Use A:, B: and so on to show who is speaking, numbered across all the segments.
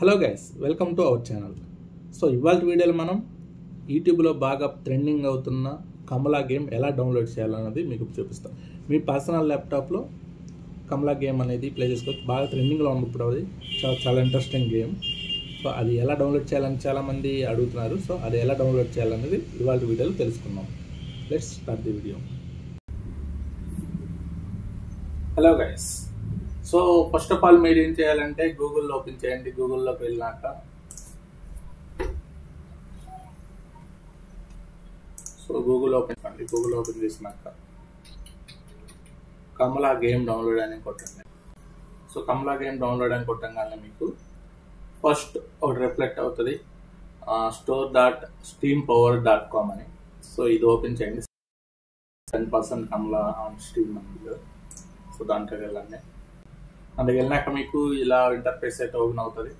A: Hello guys welcome to our channel so ఇవాళ వీడియోలో మనం యూట్యూబ్లో బాగా ట్రెండింగ్ అవుతున్న కమలా గేమ్ ఎలా డౌన్లోడ్ చేయాలన్నది మీకు చూపిస్తాం. మీ పర్సనల్ ల్యాప్టాప్లో కమలా గేమ్ అనేది ప్లే చేసుకోవచ్చు. బాగా ట్రెండింగ్లో ఉంది ఇప్పుడు అది చాలా చాలా ఇంట్రెస్టింగ్ గేమ్ సో అది ఎలా డౌన్లోడ్ చేయాలని చాలామంది అడుగుతున్నారు. సో అది ఎలా డౌన్లోడ్ చేయాలనేది ఇవాళ వీడియోలో తెలుసుకుందాం. Let's start the video hello guys so first of all మీరు ఏం చేయాలంటే గూగుల్లో ఓపెన్ చేయండి. గూగుల్లోకి వెళ్ళినాక సో గూగుల్ ఓపెన్ చేయండి. గూగుల్ ఓపెన్ చేసినాక కమలా గేమ్ డౌన్లోడ్ అని కొట్టండి. సో కమలా గేమ్ డౌన్లోడ్ అని కొట్టంగానే మీకు ఫస్ట్ ఒకటి రిఫ్లెక్ట్ అవుతుంది. Store dot steam power dot com అని. సో ఇది ఓపెన్ చేయండి. Ten percent Kamla on steam అని సో దాంట్లోకి వెళ్ళండి అందుకు వెళ్ళినాక మీకు ఇలా ఇంటర్ఫేస్ అయితే ఓపెన్ అవుతుంది.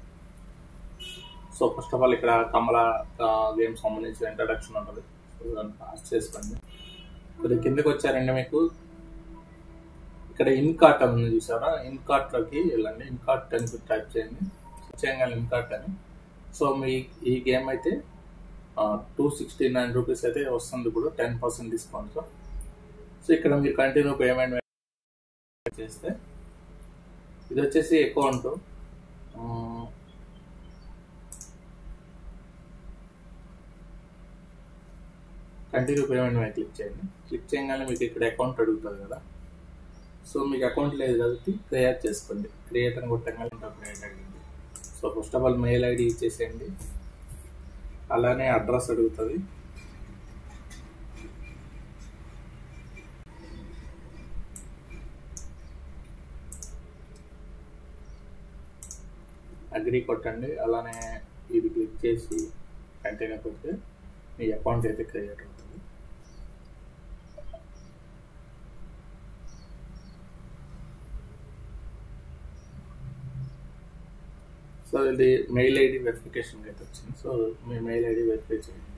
A: సో ఫస్ట్ ఆఫ్ ఆల్ ఇక్కడ కమల గేమ్ సంబంధించిన ఇంట్రడక్షన్ ఉంటుంది. దాన్ని పాస్ చేసుకోండి. కొద్దిగా కిందకి వచ్చారండి మీకు. ఇక్కడ ఇన్కార్ట్ అని చూసారా? ఇన్కార్ట్లోకి వెళ్ళండి. ఇన్కార్ట్ అని టైప్ చేయండి. చేయగల ఇన్కార్ట్ అని. సో మీ ఈ గేమ్ అయితే టూ సిక్స్టీ నైన్ రూపీస్ అయితే వస్తుంది ఇప్పుడు. టెన్ పర్సెంట్ డిస్కౌంట్ సో ఇక్కడ మీరు కంటిన్యూ పేమెంట్ చేస్తే ఇది వచ్చేసి అకౌంట్ కంటిన్యూ పేమెంట్ మీద క్లిక్ చేయండి. క్లిక్ చేయగానే మీకు ఇక్కడ అకౌంట్ అడుగుతుంది కదా. సో మీకు అకౌంట్ లేదు కాబట్టి క్రియేట్ చేసుకోండి. క్రియేట్ అని కొట్టంగానే క్రియేట్ అడిగింది. So first of all mail ID ఇచ్చేసేయండి. అలానే అడ్రస్ అడుగుతుంది. అగ్రి కొట్టండి అలానే ఇది క్లిక్ చేసి కంటిన్యూ కొడితే మీ అకౌంట్ అయితే క్రియేట్ అవుతుంది. సో ఇది మెయిల్ ఐడి వెరిఫికేషన్ అయితే వచ్చింది. సో మీ మెయిల్ ఐడి వెరిఫై చేయండి.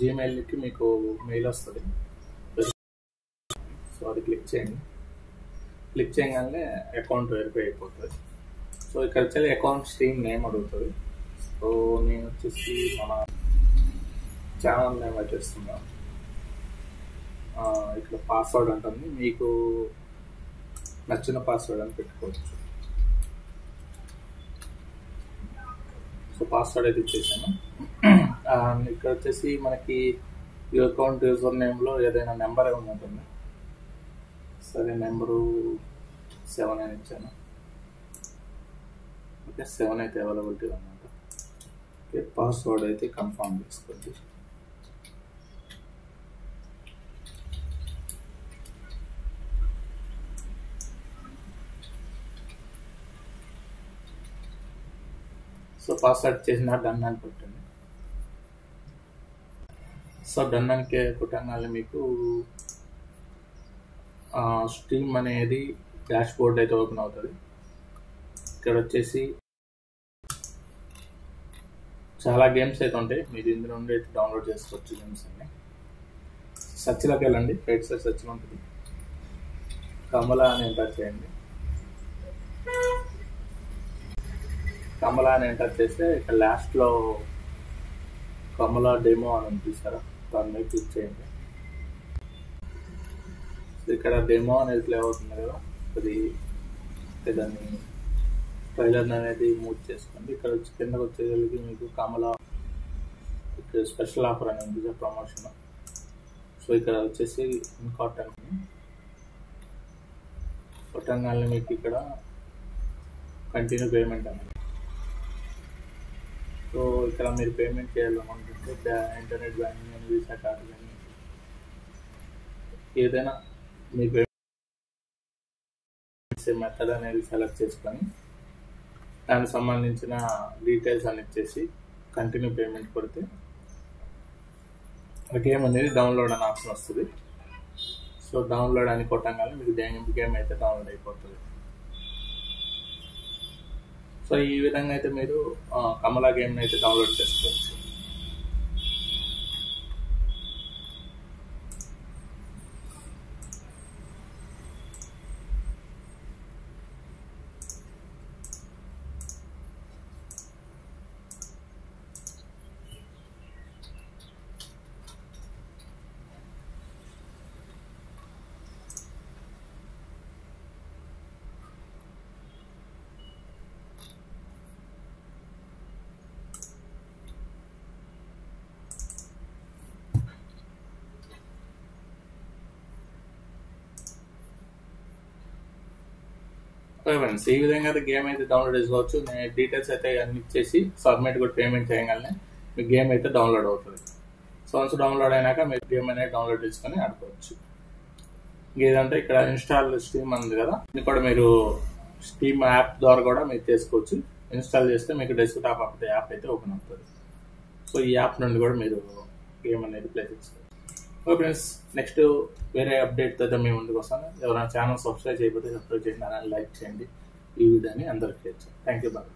A: జీమెయిల్కి మీకు మెయిల్ వస్తుంది. సో అది క్లిక్ చేయండి. క్లిక్ చేయగానే అకౌంట్ వెరిఫై అయిపోతుంది. సో ఇక్కడ వచ్చి అకౌంట్ స్ట్రీమ్ నేమ్ అడుగుతుంది. సో నేను వచ్చేసి మన ఛానల్ నేమ్ వచ్చేస్తున్నాను ఇక్కడ పాస్వర్డ్ ఉంటుంది మీకు నచ్చిన పాస్వర్డ్ అని పెట్టుకోవచ్చు. సో పాస్వర్డ్ అయితే ఇచ్చేసాను. ఇక్కడ వచ్చేసి మనకి ఈ అకౌంట్ యూజర్ నేమ్లో ఏదైనా నెంబర్ ఏమైనా ఉంటుంది? సరే నెంబరు సెవెన్ అని ఇచ్చాను. ఓకే సెవెన్ అయితే అవైలబిలిటీ అనమాట ఓకే పాస్వర్డ్ అయితే కన్ఫర్మ్ చేసుకోండి. సో పాస్వర్డ్ చేసిన డన్ అని పెట్టండి సో డన్ అని కొట్టగానే మీకు స్ట్రీమ్ అనేది డాష్ బోర్డ్ అయితే ఓపెన్ అవుతుంది. ఇక్కడ వచ్చేసి చాలా గేమ్స్ అయితే ఉంటాయి. మీరు ఇందులో నుండి అయితే డౌన్లోడ్ చేసుకోవచ్చు గేమ్స్ అన్ని. సర్చ్లోకి వెళ్ళండి. రైట్ సైడ్ సర్చ్లో ఉంటుంది. కమలా అని ఎంటర్ చేయండి. కమలా అని ఎంటర్ చేస్తే ఇక్కడ లాస్ట్లో కమలా డెమో అని అనిపిస్తారా దాని మీద క్లిక్ చేయండి. ఇక్కడ డెమో అనేది ప్లే అవుతుంది కదా అది దాన్ని ట్రైలర్ అనేది మూవ్ చేసుకోండి. ఇక్కడ వచ్చి కిందకు వచ్చేసరికి మీకు కమల ఇక్కడ స్పెషల్ ఆఫర్ అని ఉంది ప్రమోషన్ సో ఇక్కడ వచ్చేసి ఇంకార్టెంట్ కొట్టంగానే మీకు ఇక్కడ కంటిన్యూ పేమెంట్ అనేది. సో ఇక్కడ మీరు పేమెంట్ చేయాలనుకుంటుంటే ఇంటర్నెట్ బ్యాంకింగ్ కానీ వీసా కార్డు కానీ ఏదైనా మీ పేమెంట్ మెథడ్ అనేది సెలెక్ట్ చేసుకొని దానికి సంబంధించిన డీటెయిల్స్ అని ఇచ్చేసి కంటిన్యూ పేమెంట్ కొడితే గేమ్ అనేది డౌన్లోడ్ అని ఆప్షన్ వస్తుంది. సో డౌన్లోడ్ అని కొట్టంగానే మీకు గేమ్ అయితే డౌన్లోడ్ అయిపోతుంది. సో ఈ విధంగా అయితే మీరు కమలా గేమ్ అయితే డౌన్లోడ్ చేసుకోవచ్చు. ఓకే ఫ్రెండ్స్ ఈ విధంగా అయితే గేమ్ అయితే డౌన్లోడ్ చేసుకోవచ్చు. నేను డీటెయిల్స్ అయితే అన్ని ఇచ్చేసి సబ్మిట్ కూడా పేమెంట్ చేయగానే మీ గేమ్ అయితే డౌన్లోడ్ అవుతుంది. సో వన్స్ డౌన్లోడ్ అయినాక మీరు గేమ్ అనేది డౌన్లోడ్ చేసుకొని ఆడుకోవచ్చు. ఏదంటే ఇక్కడ ఇన్స్టాల్ స్టీమ్ ఉంది కదా. ఇది కూడా మీరు స్టీమ్ యాప్ ద్వారా కూడా మీరు చేసుకోవచ్చు. ఇన్స్టాల్ చేస్తే మీకు డెస్క్టాప్ అప్ యాప్ అయితే ఓపెన్ అవుతుంది. సో ఈ యాప్ నుండి కూడా మీరు గేమ్ అనేది ప్లే చేసుకోవచ్చు. ఓకే ఫ్రెండ్స్ నెక్స్ట్ వేరే అప్డేట్ అయితే మేము ముందుకు వస్తాను. ఎవరైనా ఛానల్ సబ్స్క్రైబ్ చేయకపోతే సబ్స్క్రైబ్ చేయండి అలానే లైక్ చేయండి. ఈ వీడియోని అందరికి థ్యాంక్ యూ బాగా